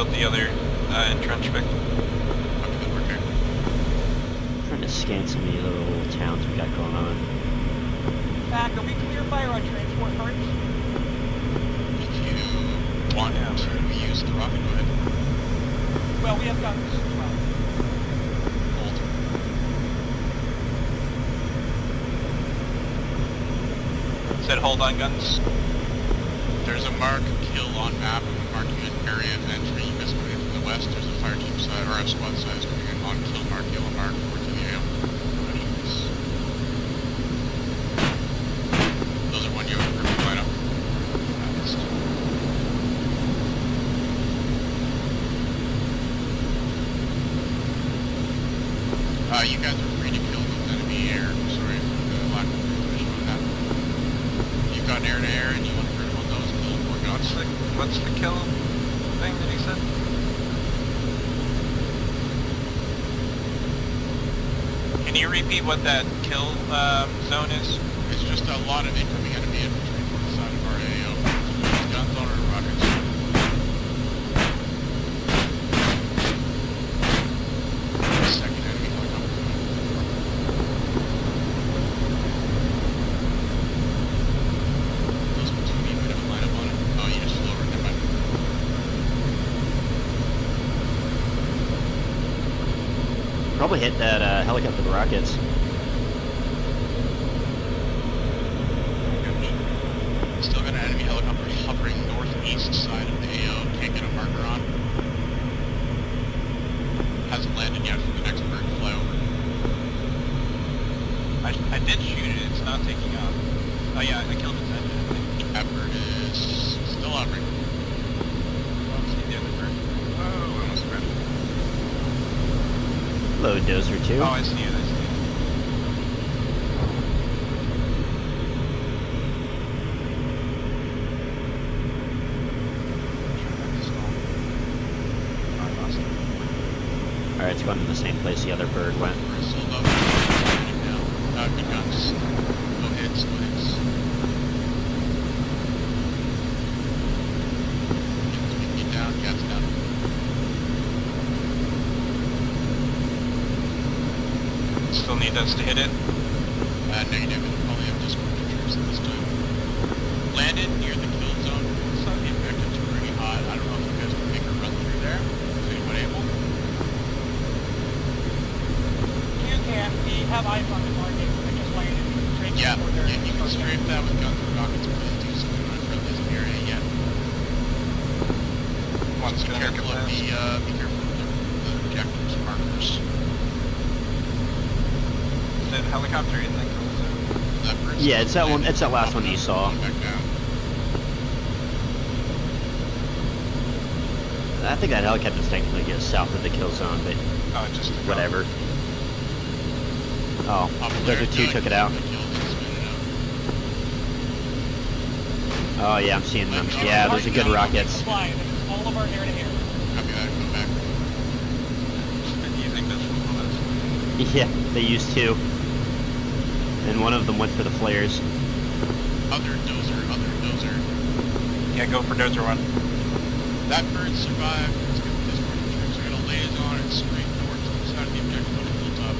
killed the other uh, entrenchment. Okay, good work here. trying to scan some of these other little towns we got going on. Back, are we clear fire on transport cards? If you want Yeah. to use the rocket, go ahead. Well, we have guns as well. Hold. Said hold on guns. There's a mark kill on map marking an area of entry. You guys coming in from the west. There's a fire team side or a squad in on kill mark, yellow mark, over to the AO. Positions. Those are one you have perfect lineup. Nice. Uh, you guys are free to kill those enemy air. Sorry for the lack of information on that. You've got air to air and you want to crit on those, kill them, work on What's the what's the kill thing that he said? Can you repeat what that kill um, zone is? It's just a lot of incoming enemy infantry from the side of our AO. There's guns on our rockets. Second enemy helicopter. Those platoon you might have a lineup on it. Oh, you just flew over. Never mind. Probably hit that uh, helicopter with rockets. Still got an enemy helicopter hovering northeast side of the AO. Can't get a marker on. Hasn't landed yet for the next bird to fly over. I, I did shoot it. It's not taking off. Oh yeah, I killed its engine. I think. That bird is still hovering. Oh, see the other bird. Oh, almost crashed. Hello, Dozer 2. Oh, I see it. I see it. Oh, I lost it. Alright, it's going to the same place the other bird went. Still need us to hit it. Uh, negative, it'll probably have Discord pictures at this time. Landed near the kill zone. So the objective's pretty hot. I don't know if you guys can make a run through there. Is anyone able? You can. We have eyes on the target. I just landed. Transport Yeah, order. yeah, you can strafe that with guns and rockets, please do so. We don't have friendlies in the area yet. One's Be gonna make it careful of the, uh, be careful of the, the objectives markers. Is that helicopter in the kill zone? Yeah, it's that one- it's that last one you saw. going Back down. I think that helicopter's technically just south of the kill zone, but Oh, it just whatever. Oh, Up Dozer there, 2 took it out. good kill, didn't spin it out. Oh yeah, I'm seeing them. Yeah, our those are good Target rockets. Supply. This is all of our air to air. Copy that, go back. Been using this one list. Yeah, they used to. And one of them went for the flares. Other dozer, other dozer. Yeah, go for dozer one. That bird survived. It's gonna this one troops are gonna liaison and straight north to the side of the objective on a hilltop.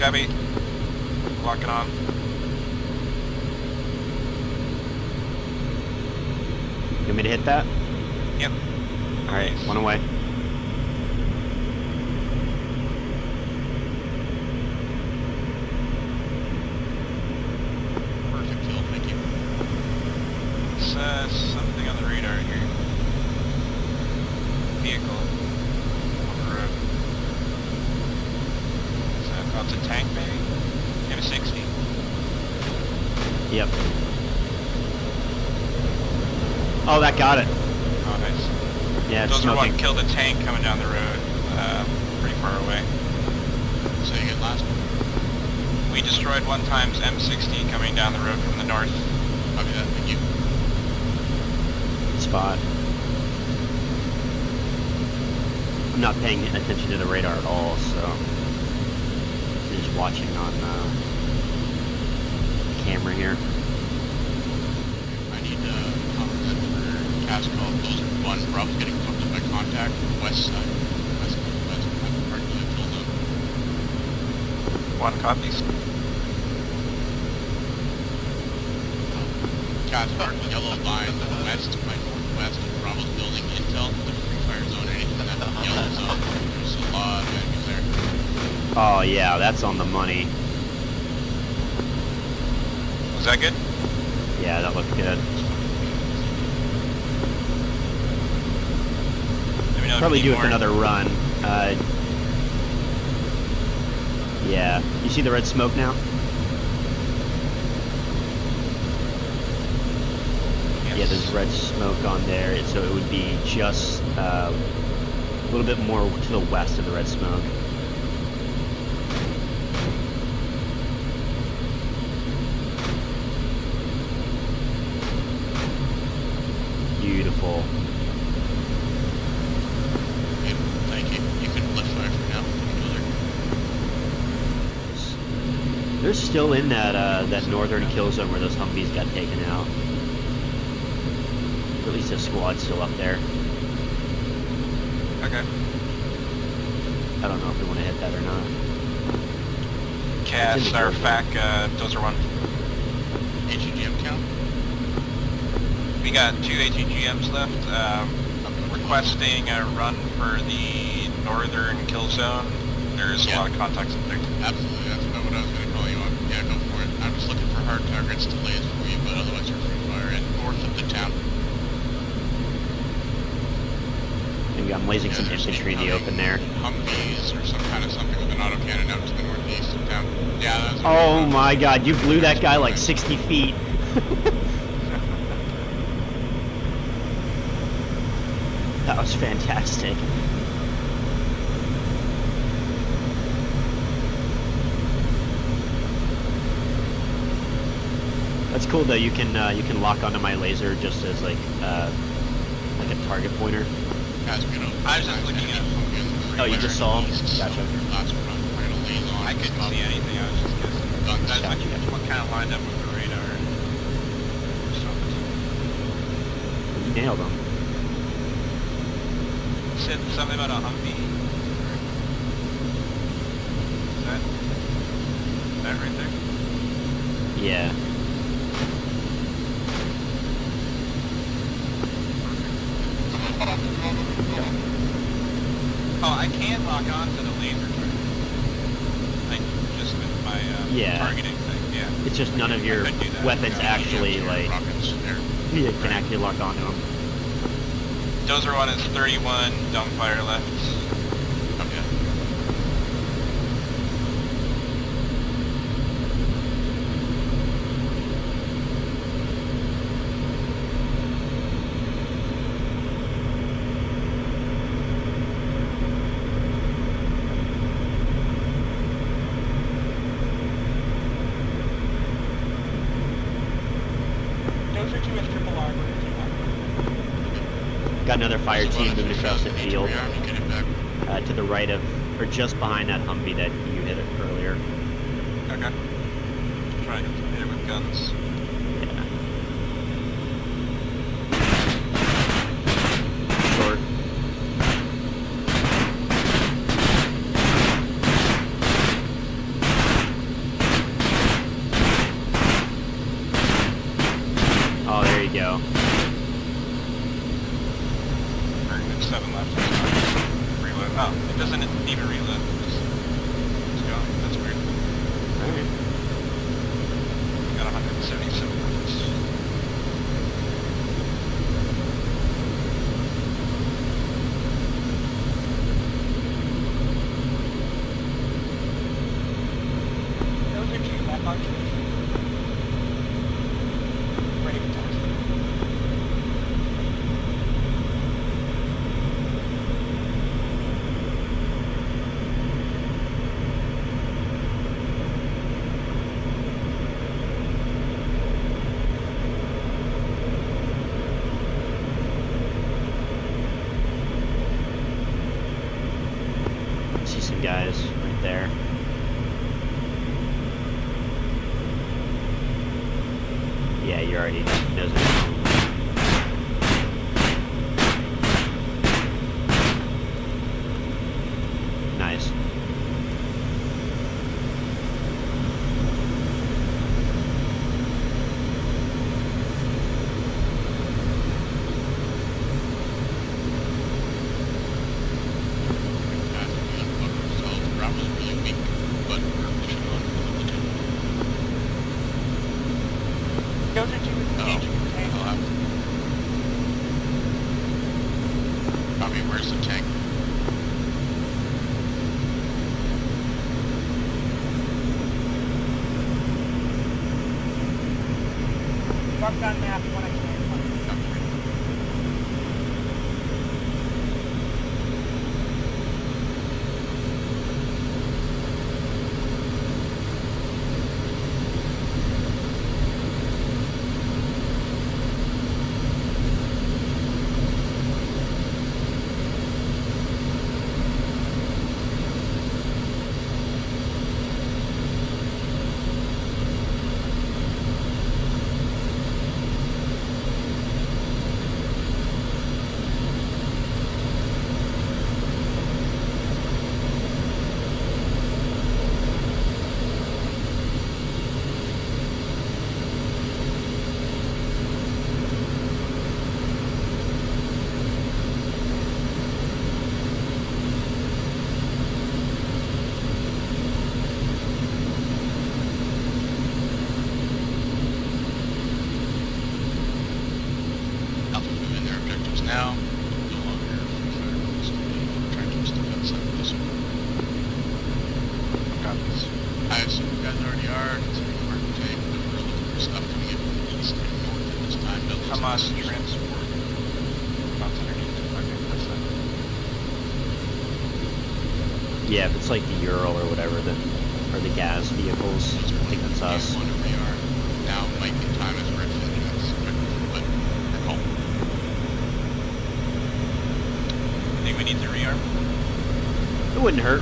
Copy. Locking on. You want me to hit that? Yep. Alright, one away. Perfect kill, thank you. It's uh, something on the radar here. Vehicle. On the road. Is that, oh, it's a tank maybe? M60? Yep. Oh, that got it. Oh, nice. Yeah, it's Those are smoking. what killed a tank coming down the road, uh, pretty far away. Say again last one. We destroyed one times M60 coming down the road from the north. Copy that, thank you. spot. I'm not paying attention to the radar at all, so I'm just watching on uh, camera here. I need uh, compliment for cast call. Dozer one. Rob's getting fucked up by contact west side. West, west, west part of the kill zone. One copies. Cast mark yellow line west by northwest of Bravo's building intel to the free fire zone. Anything in that yellow zone. There's a lot of enemies there. Oh yeah, that's on the money. Was that good? Yeah, that looked good. Let me Probably do it for another run. Uh, yeah, you see the red smoke now? Yes. Yeah, there's red smoke on there, so it would be just uh, a little bit more to the west of the red smoke. Beautiful. Okay, thank you. You can lift fire for now. Another. They're still in that uh, that northern kill zone where those Humvees got taken out. At least a squad's still up there. Okay. I don't know if we want to hit that or not. CAS, It's our FAC, uh, Dozer one. AGM count? We got two ATGMs left. Um, requesting a run for the northern kill zone. There's Yeah. a lot of contacts up there. Absolutely, that's about what I was going to call you on. Yeah, go for it. I'm just looking for hard targets to for you, but otherwise you're free fire and north of the town. Maybe I'm lasing Yeah, some infantry in the open there. Humvees or some kind of something with an autocannon out to the northeast of town. Yeah, that's Oh my god, you blew that guy like 60 feet. that was fantastic. That's cool though. You can uh, you can lock onto my laser just as like uh, like a target pointer. Guys, we don't- I was just looking at- Humvee in the free Oh, you just saw him? Gotcha. your last run, we're gonna lays on. I couldn't see anything. I was just guessing. Guns That's down. what, what kind of lined up with the radar. You nailed him. Said something about a Humvee. Is that that right there? Yeah. Oh, I can lock on to the laser target. Like just with my uh, Yeah. targeting thing. Yeah. It's just none of your could do that. weapons Yeah, actually like yeah, can actually lock onto them. Dozer one is 31 dumbfire left. Okay. Dozer two is triple R. we're gonna do Got another fire team moving across the field uh, to the right of, or just behind that Humvee that you hit earlier. Okay. Try to hit it with guns. Park.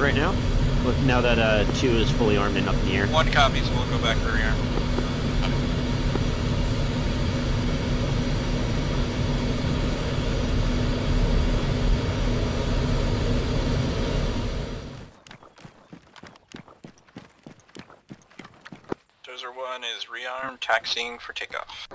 right now. Now that uh, two is fully armed and up in the air. One copy, so we'll go back for rearm. Dozer 1 is rearmed, taxiing for takeoff.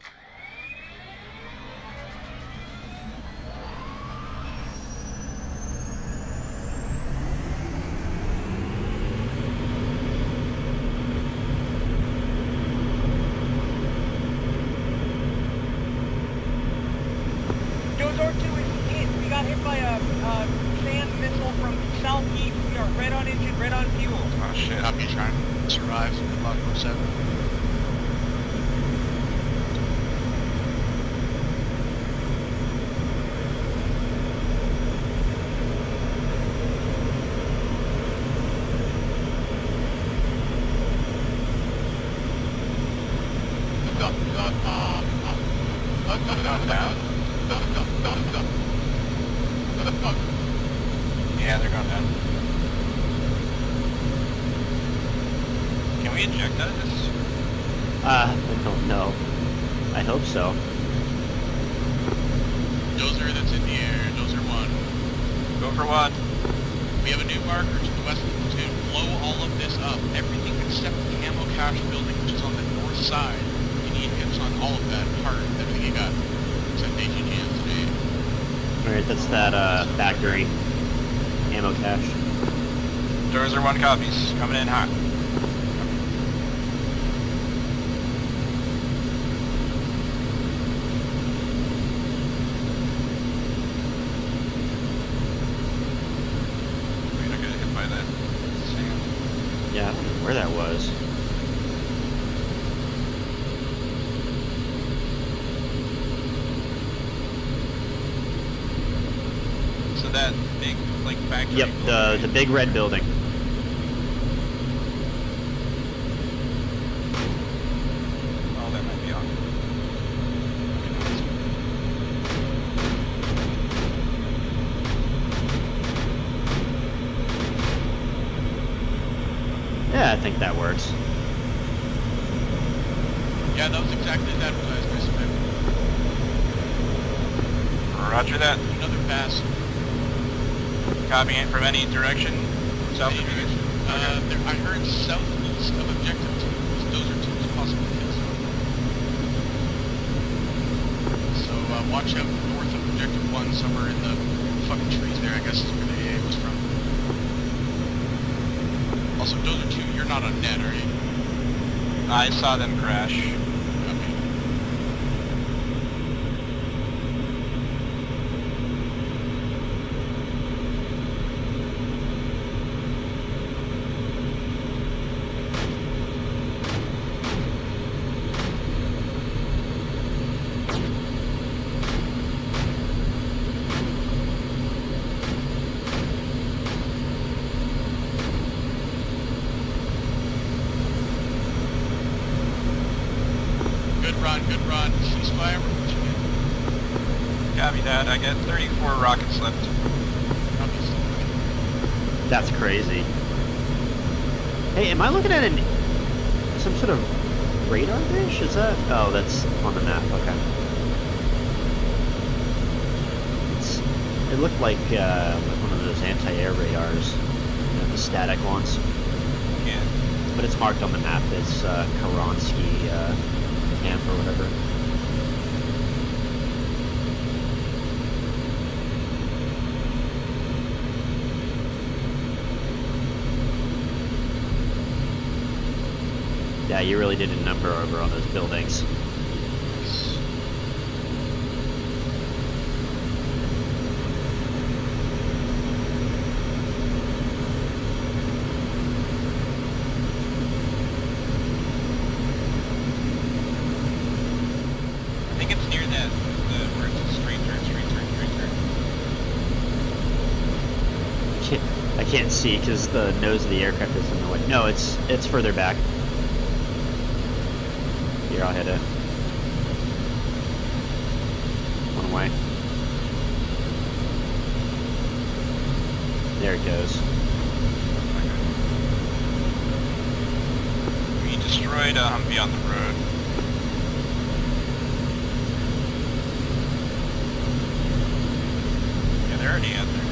One copies. Coming in hot. We're gonna hit by that. Yeah, I don't know where that was. So that big like factory. Yep, the the big red building. Oh, that might be on. Yeah, I think that works. Yeah, that was exactly as advertised by Spec. Roger that. Another pass. From any direction. South Any of you. direction. Uh, there, I heard southeast of objective two. Those are two possible kills. So uh, watch out north of objective one, somewhere in the fucking trees there. I guess is where the AA was from. Also, Dozer two, you're not on net, are you? I saw them crash. Okay. Good run, good run. Ceasefire, we're pushing it. Copy that. I got 34 rockets left. That's crazy. Hey, am I looking at an some sort of radar dish? Is that? Oh, that's on the map. Okay. It's, it looked like uh, one of those anti-air radars, you know, the static ones. Yeah. But it's marked on the map as uh, Karonsky uh, camp or whatever. Yeah, you really did a number over on those buildings. I can't see because the nose of the aircraft is in the way. No, it's it's further back. Here, I'll hit it. One way. There it goes. We destroyed a Humvee on the road. Yeah, they're already out there.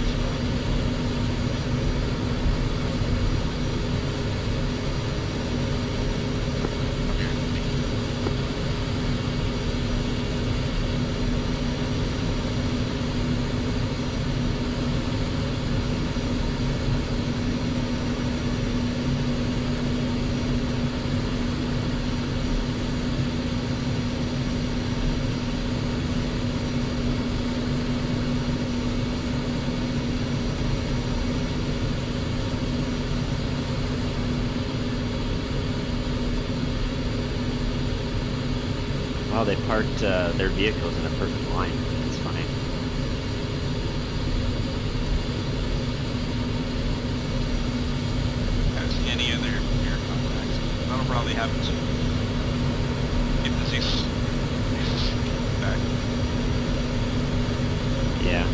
Wow, they parked uh, their vehicles in a perfect line. That's funny. As any other air contacts. That'll probably happen soon. If the six back. Yeah.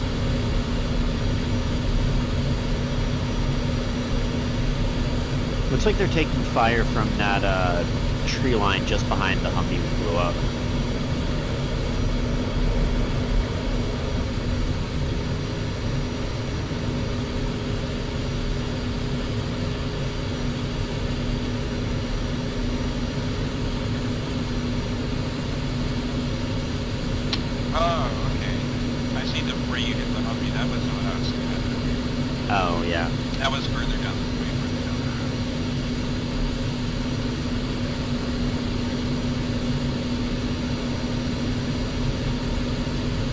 Looks like they're taking fire from that uh, tree line just behind the Humvee we blew up. Oh, okay. I see the where you hit the Humvee. That was what I was looking. Oh, yeah. That was further down, way further down the road.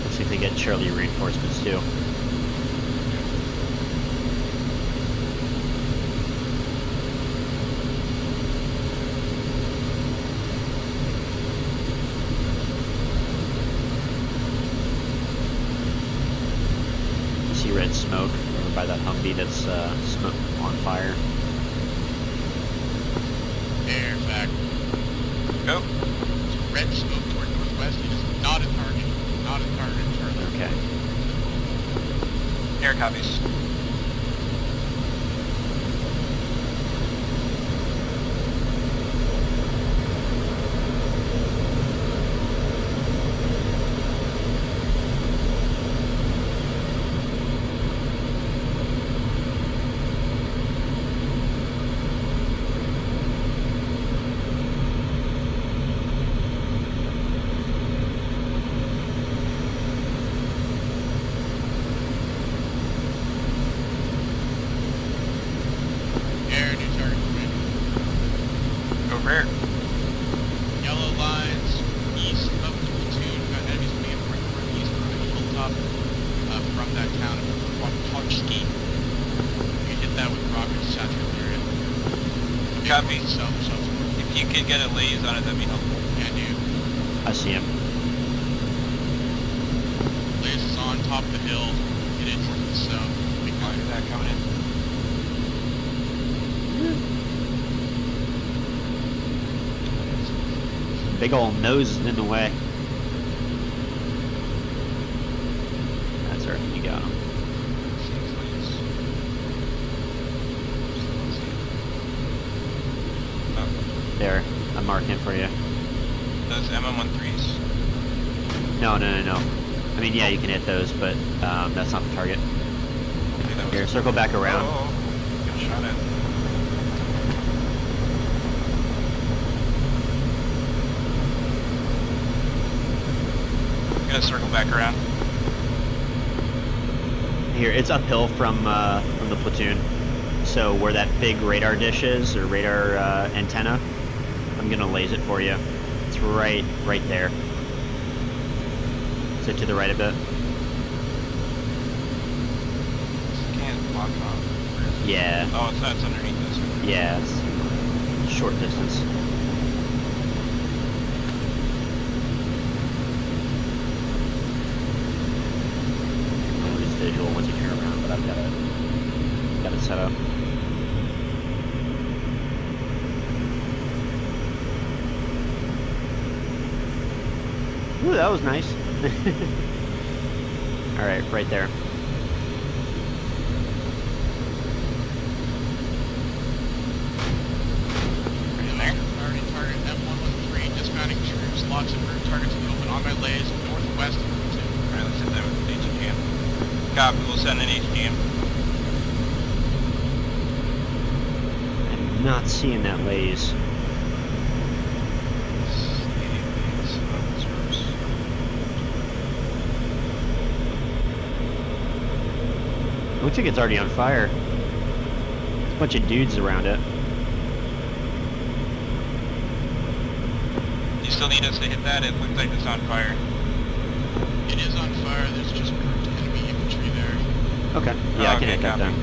Let's see if they get Charlie reinforcements too. You see red smoke over by that Humvee that's uh, smoke on fire. Air fact. Go. Red smoke toward northwest. You just not a target. Not a target further. Okay. Air copies. Air, new target for me. Over here. Yellow lines east of the platoon. Got enemies coming in from northeast from the hilltop uh, from that town of Pochski. You hit that with rockets, saturate the area. Copy. South, south. If you could get a laze on it, that'd be helpful. Can do. I see him. Blaze is on top of the hill. Hit it north and south. Big Roger fire. that coming in. Big old nose is in the way. That's right, you got him. Oh, There, I'm marking it for you. those M113s. No, no, no, no. I mean, yeah, you can hit those, but um, that's not the target. Was Here, circle back around. Oh, oh, shot at. Gonna circle back around. Here, it's uphill from uh, from the platoon. So where that big radar dish is, or radar uh, antenna, I'm gonna laze it for you. It's right, right there. So to the right a bit. Can't block it off. Where is it? Yeah, Oh, it's, that's underneath this. yeah, it's short distance. I'll lose visual once you turn around, but I've got it, got it set up. Ooh, that was nice. All right, right there. Right in there. Priority target M113, dismounting troops, lots of room targets in the open on my lays, northwest of the platoon. Alright, let's hit that with an HGM. Copy, we'll send an HGM. I'm not seeing that laze. Looks like it's already on fire. There's a bunch of dudes around it. You still need us to hit that? It looks like it's on fire. It is on fire, there's just grouped enemy infantry there. Okay. Yeah, I oh, can Okay, hit that copy. then.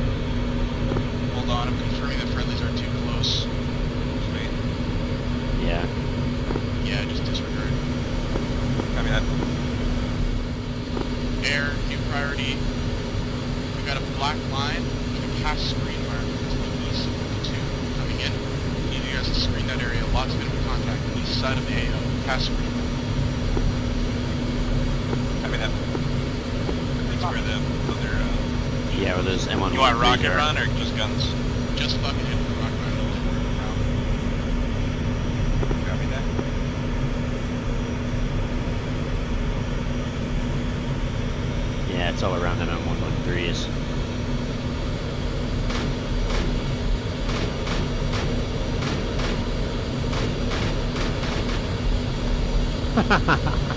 Hold on, I'm confirming the friendlies are too close. Sweet. Yeah. Yeah, just disregard. Copy that. Air, new priority. We got a black line with a cast screen mark to the east of the platoon coming in. Need you guys to screen that area. Lots of enemy contact. East side of the AO. Cast screen. Copy that. That's where the other, uh... Yeah, where those M1 You want rocket run or just guns? Just fucking hit the rock run. Don't worry around. Copy that. Yeah, it's all around them M113s.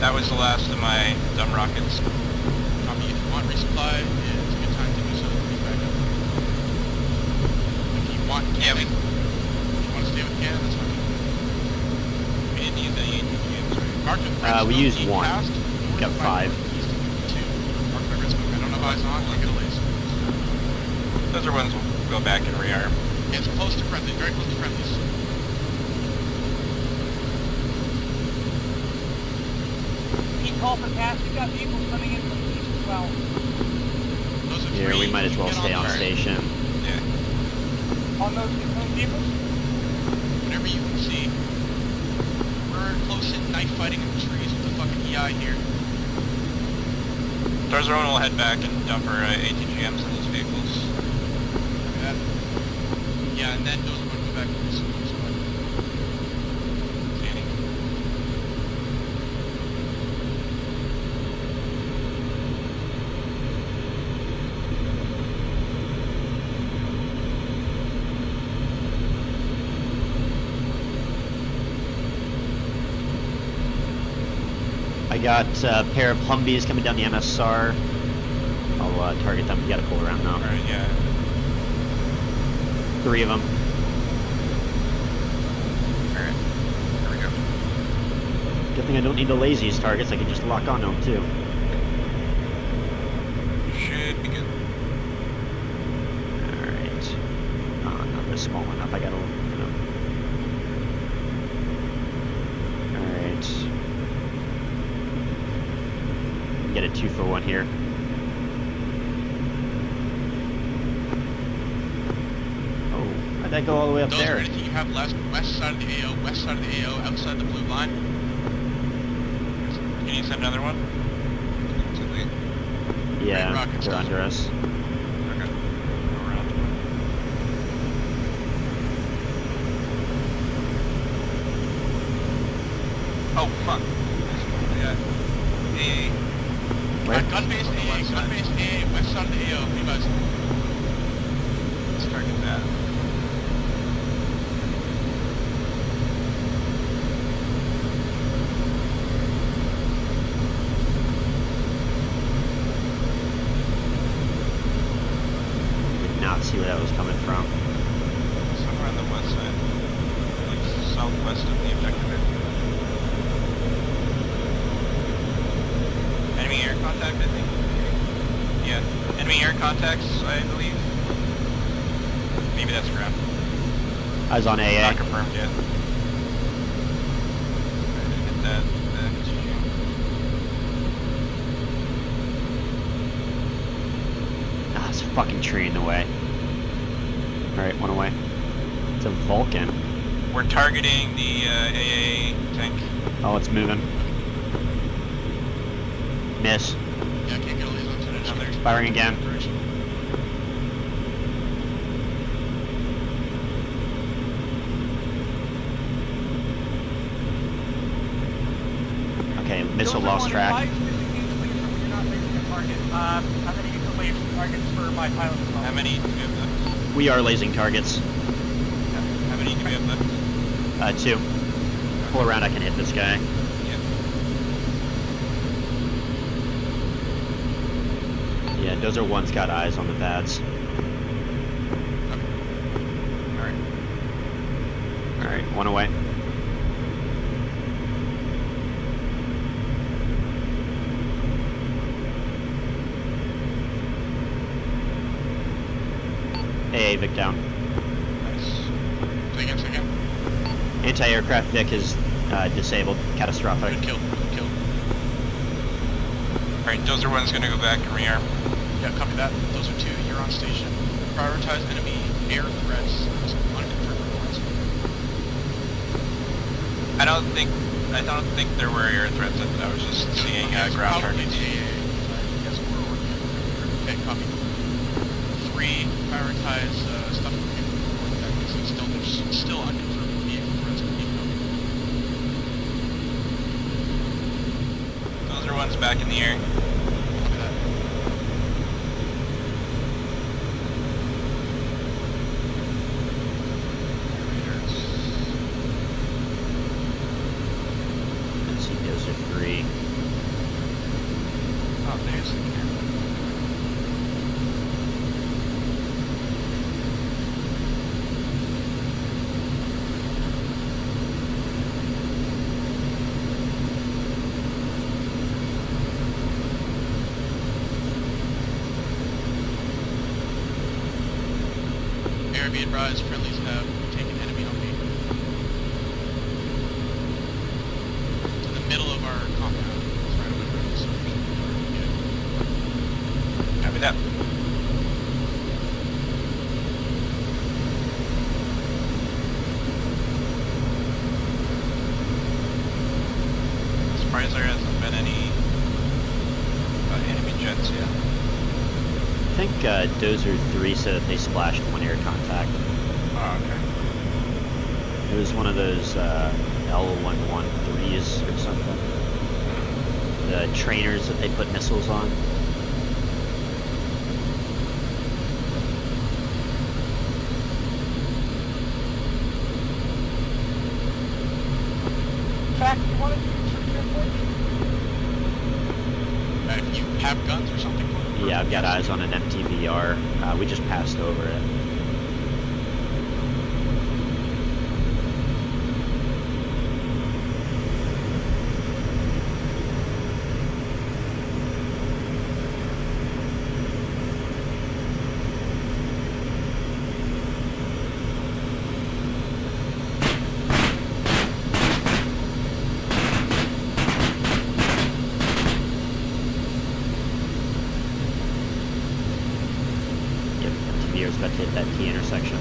That was the last of my dumb rockets. Copy. If you want resupply, it's a good time to do so. Please back up. If you want Yeah, we- if you want to stay with cannon, that's fine. We didn't use any ATGMs, right? Mark Uh, we used one. past, north Got by five. northeast of two. Mark by Redstone. I don't know if eyes on, I'll get a laser. Those are ones we'll go back and rearm. It's close to friendly, very close to friendlies. Keep call for pass. We've got vehicles coming in from the east as well. Those are Here, three. we might as well get stay on those station. Yeah. On those those vehicles? Whatever you can see. We're close in knife fighting in the trees with the fucking EI here. Tarzan will head back and dump our uh, ATGMs in those vehicles. That. Yeah, and then those are going to go back to the super squad. Danny. I got uh, a pair of Humvees coming down the MSR. I'll uh, target them. You gotta pull around now. Alright, yeah. Three of them. Alright. There we go. Good thing I don't need the laze these targets. I can just lock onto them too. Should be good. Alright. Oh, no, they're small enough. I gotta look at them. Alright. Get a two for one here. Oh, how'd that go all the way up Those there? anything you have left, west side of the AO, west side of the AO, outside the blue line. Can you send another one? Yeah, rockets, they're under us. Okay. Around. Oh, fuck. Yeah. Hey, Where? Uh, gun base On the AA, west gun side. base AA, west side of the AO, you guys. let's target that. Did not see where that was coming from. Somewhere on the west side. Like southwest of the objective area. Enemy air contact, I think. Yeah. Enemy air contacts, I believe. Maybe that's ground. I was on AA. Not confirmed yet. Try to hit that. that HG. Ah, it's a fucking tree in the way. Alright, one away. It's a Vulcan. We're targeting the uh, AA tank. Oh, it's moving. Miss. Yeah, I can't get a laser on it. Another. Firing again. Okay, missile lost one track. advice, disengage targets for my pilot as. How many do we have left? We are lasing targets. How many do we have left? Uh, two. Pull around, I can hit this guy. Yeah. Yeah, Dozer One's got eyes on the pads. Alright. Alright, one away. AA down. Nice. Say again, say again. Anti-aircraft Vic is uh, disabled. Catastrophic. Good kill, good kill. Alright, Dozer one's gonna go back and rearm. Yeah, copy that. Dozer two, you're on station. Prioritize enemy air threats. Unconfirmed reports. I don't think I don't think there were air threats. I was just seeing uh, ground targets. AA. Yes, we're working. Okay, copy. Prioritize uh, stuff report that because still there's still unconfirmed vehicle threats vehicle. Dozer one's back in the air. Copy that. Radars. Let's see, Dozer 3. Oh, there's the camera. Air be advised, friendlies have taken enemy on me. It's in the middle of our compound. It's right over there. So yeah. Copy that. Surprised there hasn't been any uh, enemy jets yet. I think uh, Dozer 3 said that they splashed one air contact. Oh, okay. It was one of those uh, L113s or something. The trainers that they put missiles on. Fact, you want to do some airport? Uh, if you have guns or something. Yeah, I've got eyes on an MTVR. Uh, we just passed over it. Yep, MTVR's about to hit that T intersection.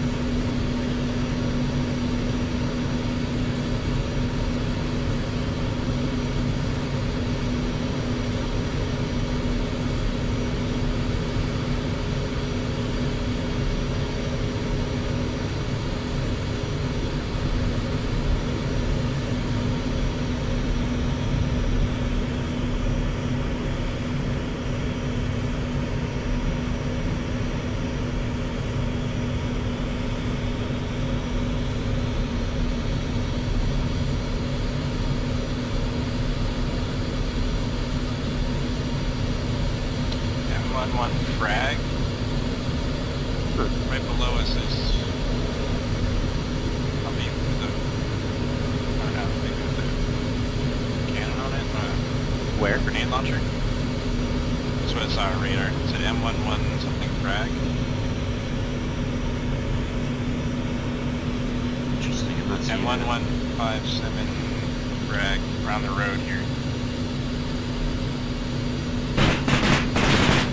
M11 frag. Right below us is probably the, I don't know, maybe with the cannon on it, uh, Where? grenade launcher. That's what it's on radar. It's an M11 something frag. Interesting, I'm not. M1157 frag around the road here.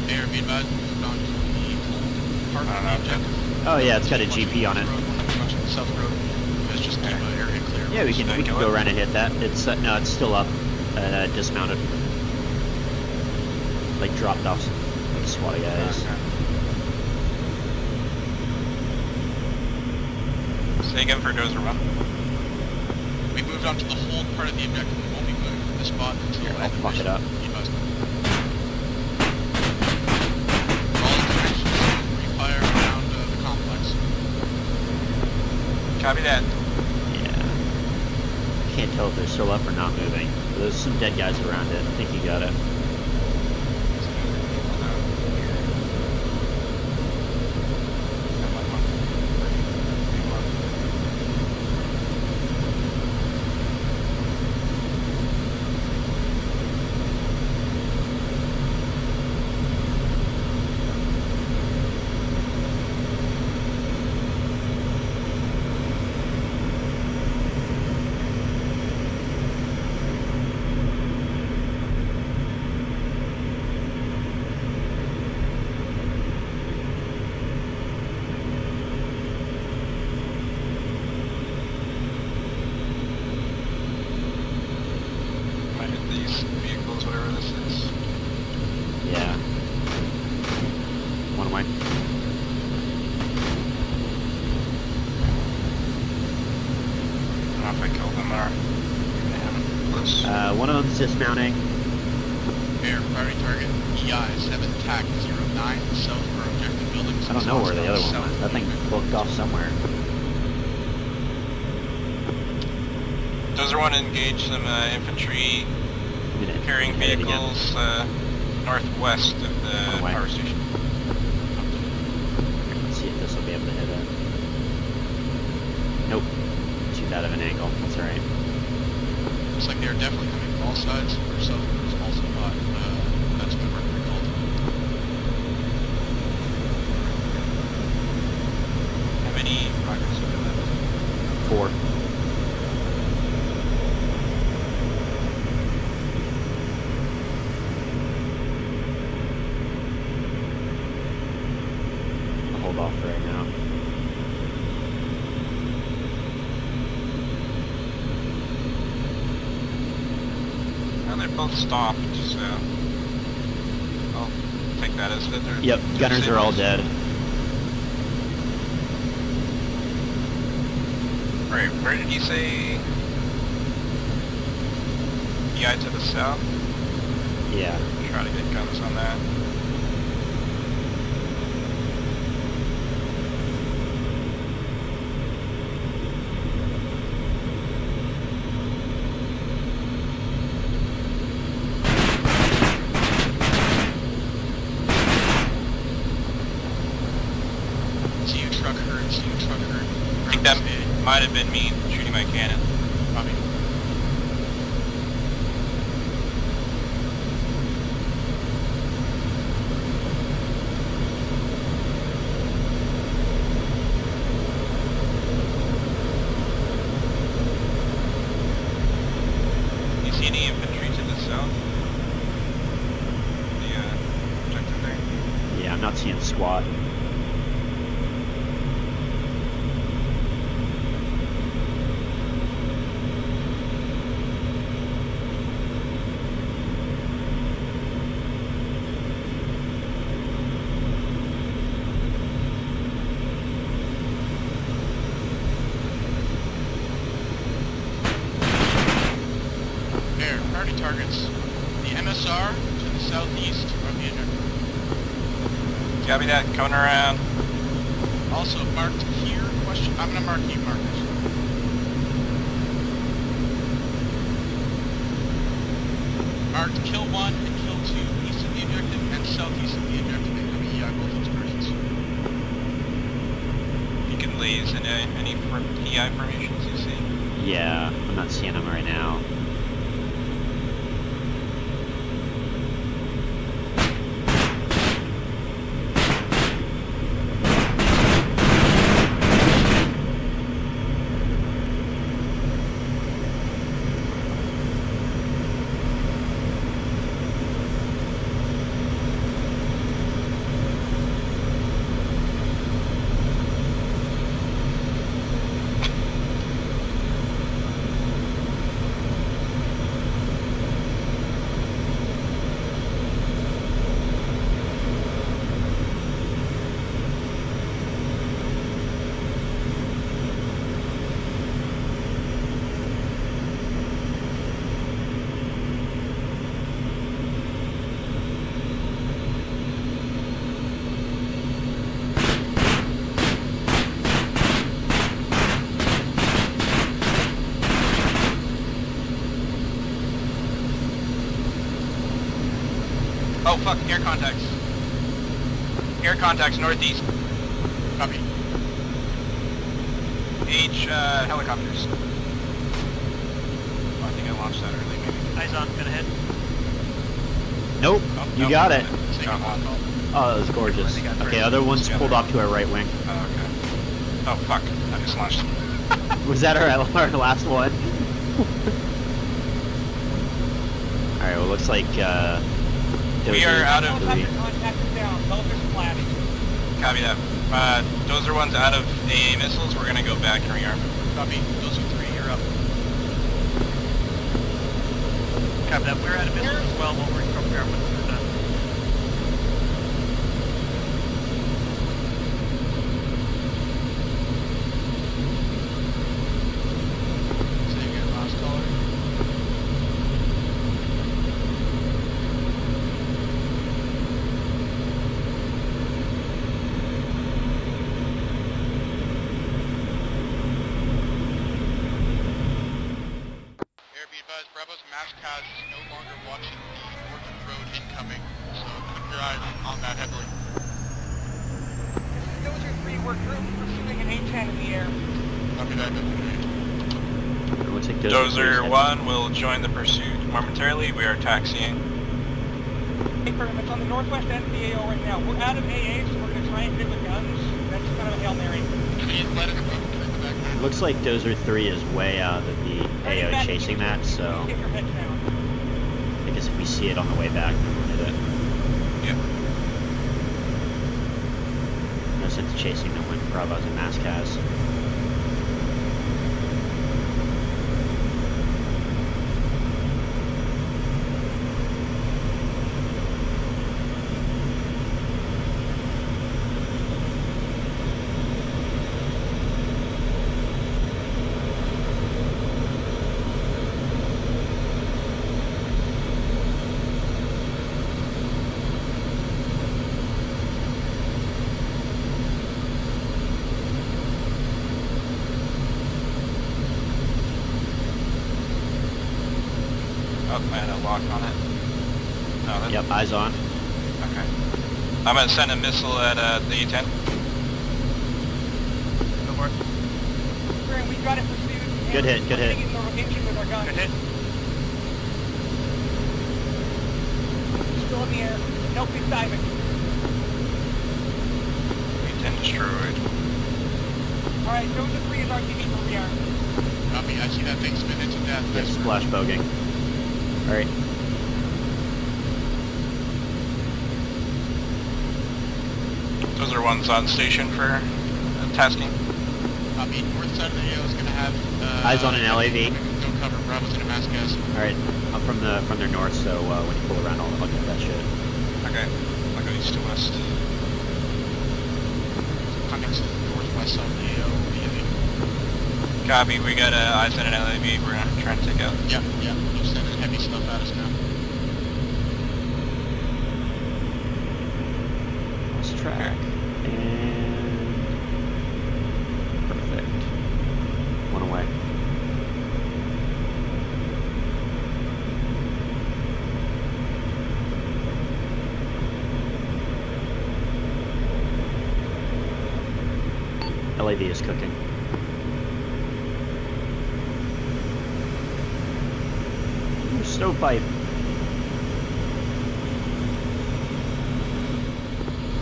Air be advised, we moved on to the cold I don't know. Oh yeah, it's got a GP on it. road, when we cross the South Road, let's just keep Okay. area clear. Yeah, we can we can go around and hit that. It's uh, no, it's still up, uh, dismounted, like dropped off some like SWAT guys. Okay. Say again for Dozer Run. We moved on to the hold part of the objective. We won't be moving from this spot until Here, I'll fuck it up. All information, refire around uh, the complex. Copy that. Yeah. Can't tell if they're still up or not moving. But there's some dead guys around it. I think you got it. Might hit these vehicles, whatever this is. Yeah. One away. I don't know if I killed them or. Damn. Close. Uh, one of them's dismounting. Air firing target EI 7 TAC 09 south for objective buildings. I don't know where the other one went. That thing booked off somewhere. Dozer 1 engage some uh, infantry carrying hit it again. vehicles uh, northwest of the One way. power station. Let's see if this will be able to hit it. Nope. Shoot out of an angle. That's alright. Looks like they're definitely coming from all sides. Our south is also hot. Uh, that's been working called. How many rockets have been left? Four. I'll hold off for right now. And they're both stopped, so I'll take that as that they're. Yep, they're gunners are all dead. Right, where did you say? EI to the south? Yeah. Try to get guns on that. See you truck herd, see you truck herd. I think that might have been me shooting my cannon. Copy. You see any infantry to the south? The uh, objective there? Yeah, I'm not seeing squat. There, priority targets. The MSR to the southeast of the objective. Copy that, coming around. Also marked here, question, I'm gonna mark you markers. Marked kill one and kill two east of the objective and southeast of the objective incoming EI both those persons. You can laze in uh, any EI formations you see. Yeah, I'm not seeing them right now. Oh fuck, air contacts. Air contacts northeast. Copy. H uh, helicopters. Oh, I think I launched that early maybe. Eyes on, gonna hit. Nope, Oh, you no, got it. Take Got a one. call. Oh, that was gorgeous. Okay, other ones Together. pulled off to our right wing. Oh, okay. Oh fuck, I just launched. Was that our, our last one? Alright, well, looks like, uh... We are out of- three. Helicopter contact is down. Helicopter's flash. Copy that. Uh, those are ones out of AA missiles. We're gonna go back and rearm. Copy. Those are three, you're up. Copy that. We're out of missiles as well. We'll repair when we're done. Say again, last caller. Air be advised, Bravo's mass cast is no longer watching the working road incoming, so keep your eyes on that heavily. This is Dozer 3. We're currently pursuing an A-10 in the air. Copy that, Dozer It looks like Dozer, three's Dozer heading- 1 will join the pursuit momentarily. We are taxiing. Hey, Firm, it's on the northwest end of the AO right now. We're out of AA, so we're going to try and hit with guns. That's kind of a Hail Mary. 3. Please let us know. Turn the back. It looks like Dozer 3 is way out of the AO chasing that, so Get your heads down. I guess if we see it on the way back, then we'll hit it. Yeah. No sense chasing them when Bravo's and Mask has. Oh man, a lock on it. No, that, Yep, eyes on. Okay. I'm gonna send a missile at uh, the 10. Go for it. Firm, we got it pursued. Good hit, good hit. hitting the engine with our guns. Good hit. Still in the air. No big diving. V10 destroyed. All right, Dozer 3 is RTB for rearm. Copy, I see that thing spin into death. Yes, Thanks, splash bogging. Alright. Dozer 1's on station for uh, tasking. Copy, north side of the AO is going to have... Uh, Eyes on an LAV. Go cover, Bravo's in a mass gas. Alright. I'm from the from their north, so uh, when you pull around, I'll, I'll get that shit. Okay. I'll go east to west. Coming to the northwest side of the AO. Copy, we got uh, eyes on an LAV. We're gonna try and take out. Yeah, yeah, heavy stuff at us now. Lost track. And perfect. One away. LAV is cooking. Ooh, Stovepipe.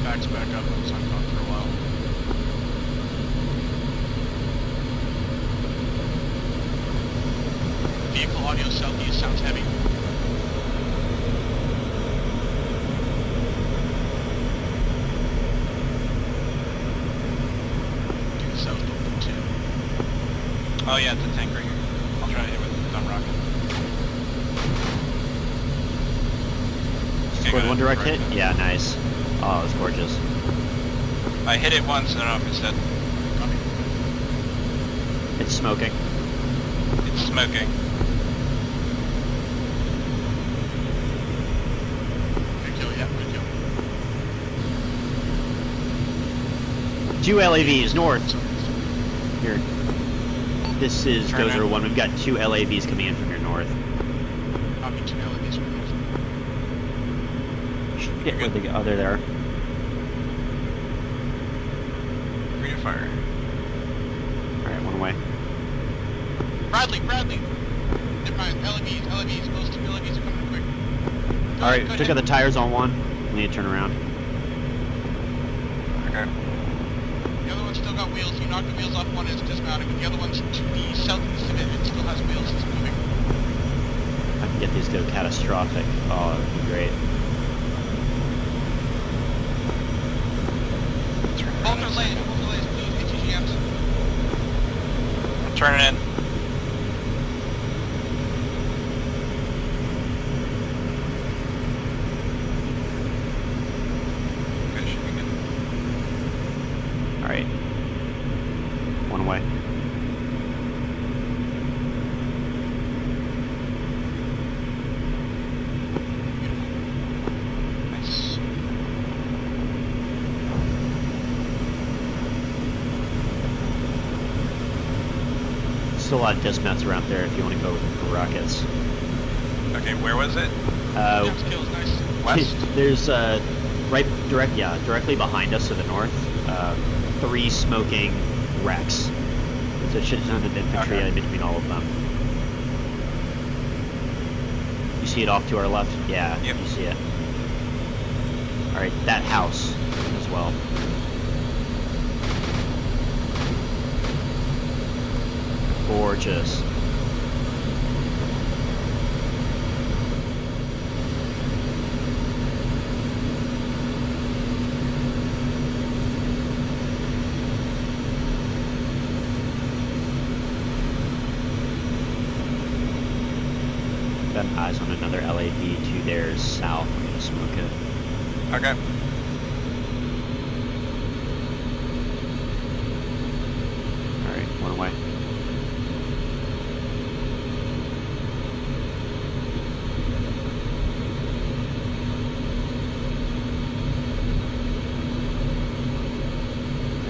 Backs back up, it was on call for a while. Vehicle audio southeast sounds heavy. Due south open two. Oh yeah, it's a tank right here. I'll try to hit with dumb rocket. Okay, Scored go one ahead. direct hit? Yeah, nice. Oh, it was gorgeous. I hit it once. I don't know if it's dead. It's smoking. It's smoking. Good kill, yeah, good kill. Two LAVs north. Here. This is Turn Dozer in. 1. We've got two LAVs coming in from your north. copy two LAVs from north. Should get where they go. Oh, they're there. Free to fire. Alright, one away. Bradley, Bradley! Never mind, LAVs, LAVs, those two LAVs are coming in quick. Go Alright, ahead, took out the tires on one. We need to turn around. Okay. The other one still got wheels. You knocked the wheels off one, it's dismounting, but the other one's to the southeast of it. It still has wheels, it's moving. I can get these to go catastrophic. Oh, that would be great. Turn Hold around their and lanes, hold their lanes, please, ATGMs. I'm turning in. Okay, should be good. Alright. One away. Nice. Still a lot of dismounts around there if you want to go for rockets. Okay, where was it? Uh, kills, nice. West? There's uh, right direct yeah directly behind us to the north. Uh, three smoking wrecks. There's a shit ton of infantry Okay. in between all of them. You see it off to our left? Yeah, Yep. you see it. All right, that house as well. Gorgeous. Got eyes on another LAV to their south. I'm gonna smoke it. Okay. Alright, one away.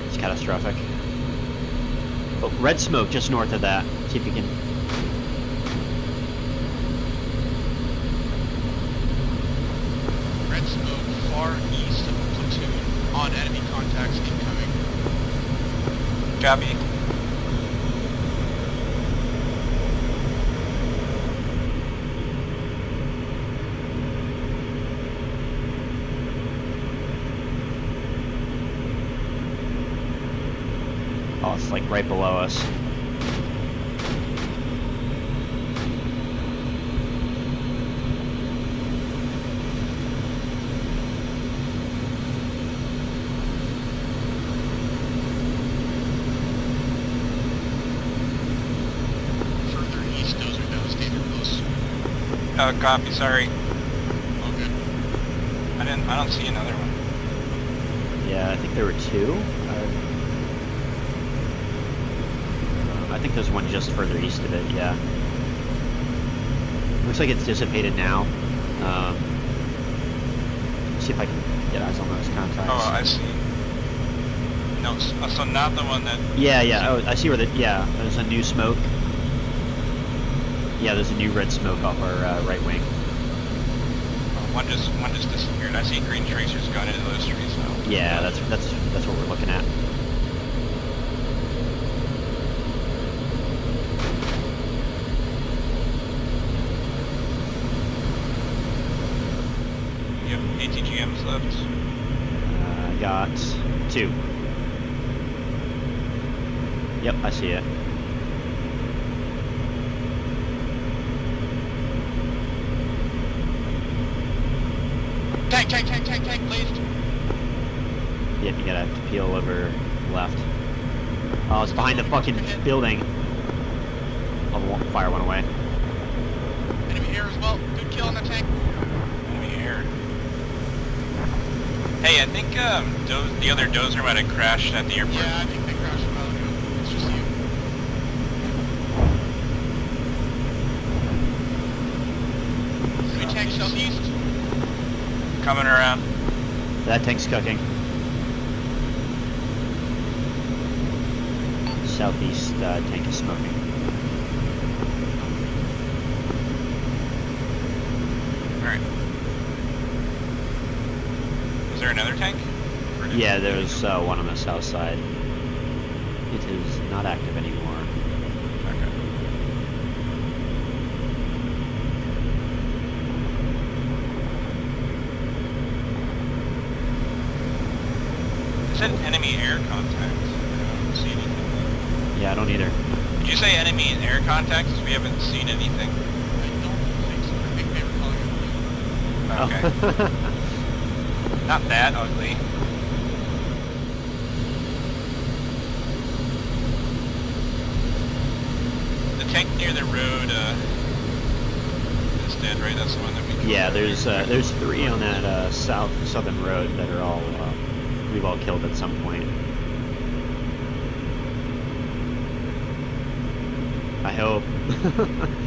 It's catastrophic. Oh, red smoke just north of that. See if you can. Red smoke far east of the platoon on enemy contacts incoming. Copy. Oh, it's like right below us. Further east, those are devastated close. Uh, copy, sorry. All good. I didn't, I don't see another one. Yeah, I think there were two. Uh, I think there's one just further east of it, yeah. Looks like it's dissipated now. Um, see if I can get eyes on those contacts. Oh, I see. No, uh, so not the one that, Yeah, yeah. Oh, I see where the yeah. There's a new smoke. Yeah, there's a new red smoke off our uh, right wing. uh, one just, one just disappeared. I see green tracers going into those trees now. Yeah, that's that's that's what we're looking at. You have ATGMs left. Uh, I got two. Yep, I see it. Tank, tank, tank, tank, tank, blazed. Yep, you gotta have to peel over left. Oh, it's behind the fucking building. Oh, the one- fire went away. Enemy here as well. Good kill on the tank. Enemy air. Hey, I think um, Do- the other dozer might have crashed at the airport. Yeah, I think they crashed a while ago. It's just you. Enemy tank southeast. Coming around. That tank's cooking. Southeast uh, tank is smoking. Alright. Is there another tank? Yeah, there's uh, one on the south side. It is not active anymore. Okay. It said enemy air contact. I don't see anything. Yeah, I don't either. Did you say enemy air contact? 'Cause we haven't seen anything. I don't think so. I think they were calling it blue. Okay. Not that ugly. The tank near the road uh, is dead, right? That's the one that we. yeah, there's uh, there's three on that uh, south southern road that are all uh, we've all killed at some point. I hope.